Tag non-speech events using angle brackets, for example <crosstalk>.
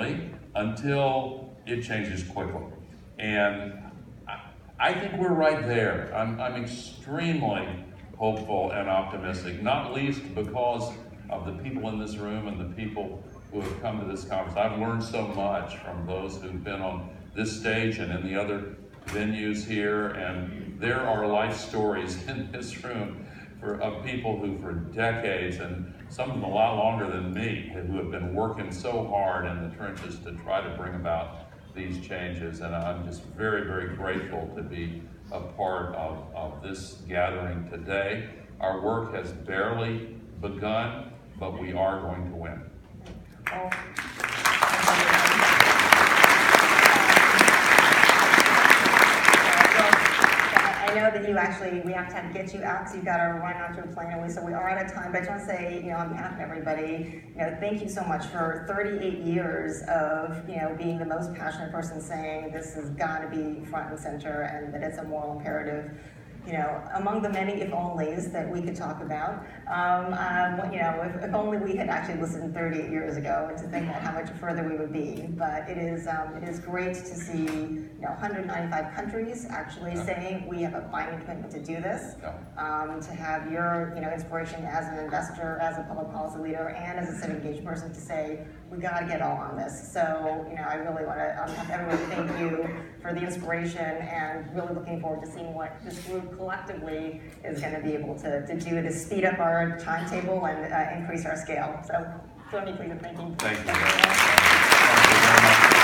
slowly until it changes quickly. And I- think we're right there. I'm, I'm extremely hopeful and optimistic, not least because of the people in this room and the people who have come to this conference. I've learned so much from those who've been on this stage and in the other venues here, and there are life stories <laughs> in this room for, of people who for decades, and some of them a lot longer than me, who have been working so hard in the trenches to try to bring about these changes. And I'm just very, very grateful to be a part of, of this gathering today. Our work has barely begun, but we are going to win. Well, I I know that you actually, we have to have, get you out, because you've got our run out to a plane, and we, so we are out of time, but I just want to say, you know, on behalf of everybody, you know, thank you so much for thirty-eight years of, you know, being the most passionate person saying this has got to be front and center, and that it's a moral imperative you know, among the many if onlys that we could talk about. Um, um, you know, if, if only we had actually listened 38 years ago and to think about how much further we would be. But it is, um, it is great to see, you know, 195 countries actually Yeah. saying we have a binding commitment to do this. Yeah. Um, to have your, you know, inspiration as an investor, as a public policy leader, and as a civic engaged person to say, we got to get all on this. So, you know, I really want to, um, have everyone thank you for the inspiration and really looking forward to seeing what this group collectively is going to be able to, to do to speed up our timetable and uh, increase our scale. So join me, please, in thanking. Thank you. Thank you very much.